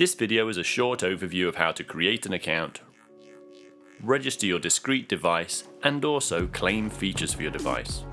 This video is a short overview of how to create an account, register your discrete device, and also claim features for your device.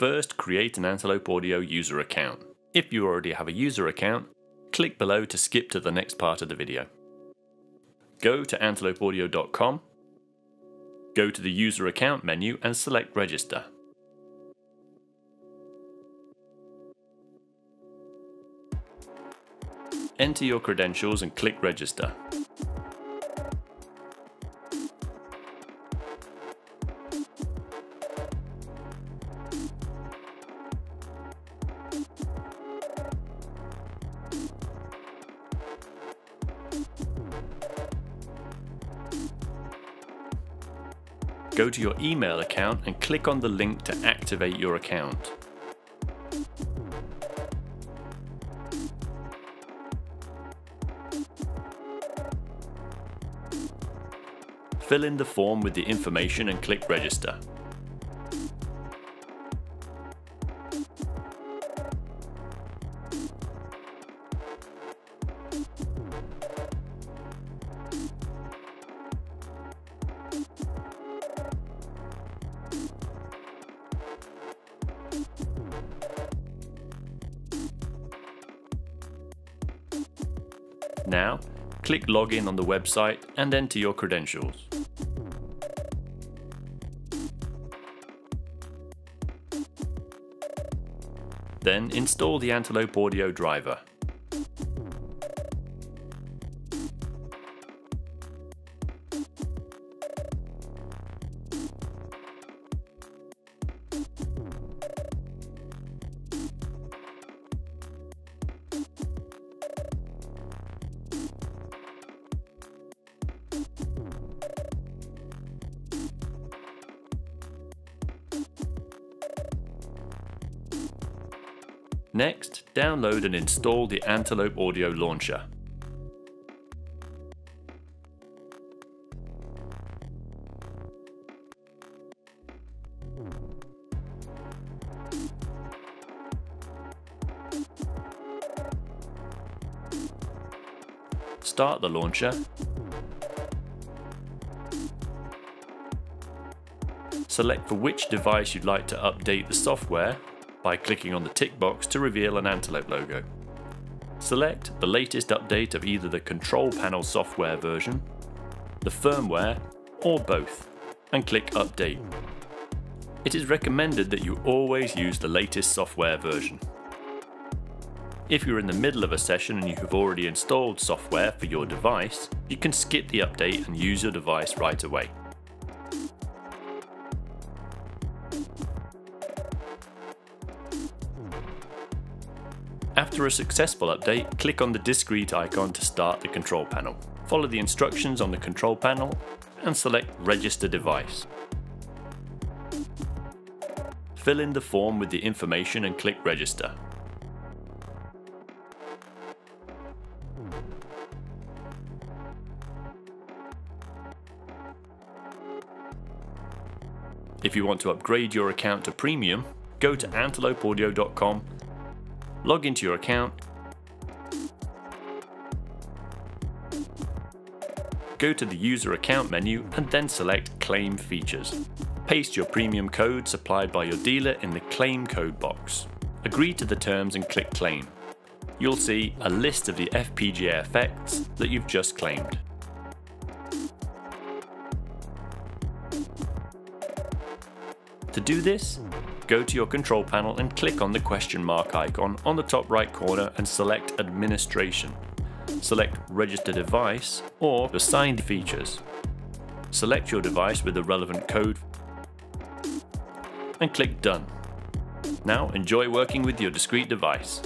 First, create an Antelope Audio user account. If you already have a user account, click below to skip to the next part of the video. Go to antelopeaudio.com, go to the user account menu and select register. Enter your credentials and click register. Go to your email account and click on the link to activate your account. Fill in the form with the information and click register. Now, click Login on the website and enter your credentials. Then install the Antelope Audio driver. Next, download and install the Antelope Audio Launcher. Start the launcher. Select for which device you'd like to update the software by clicking on the tick box to reveal an Antelope logo. Select the latest update of either the control panel software version, the firmware, or both, and click Update. It is recommended that you always use the latest software version. If you're in the middle of a session and you have already installed software for your device, you can skip the update and use your device right away. After a successful update, click on the discrete icon to start the control panel. Follow the instructions on the control panel and select Register Device. Fill in the form with the information and click Register. If you want to upgrade your account to premium, go to antelopeaudio.com log into your account, go to the user account menu and then select claim features. Paste your premium code supplied by your dealer in the claim code box. Agree to the terms and click claim. You'll see a list of the FPGA effects that you've just claimed. To do this, go to your control panel and click on the question mark icon on the top right corner and select Administration. Select Register Device or Assigned Features. Select your device with the relevant code and click Done. Now enjoy working with your discrete device.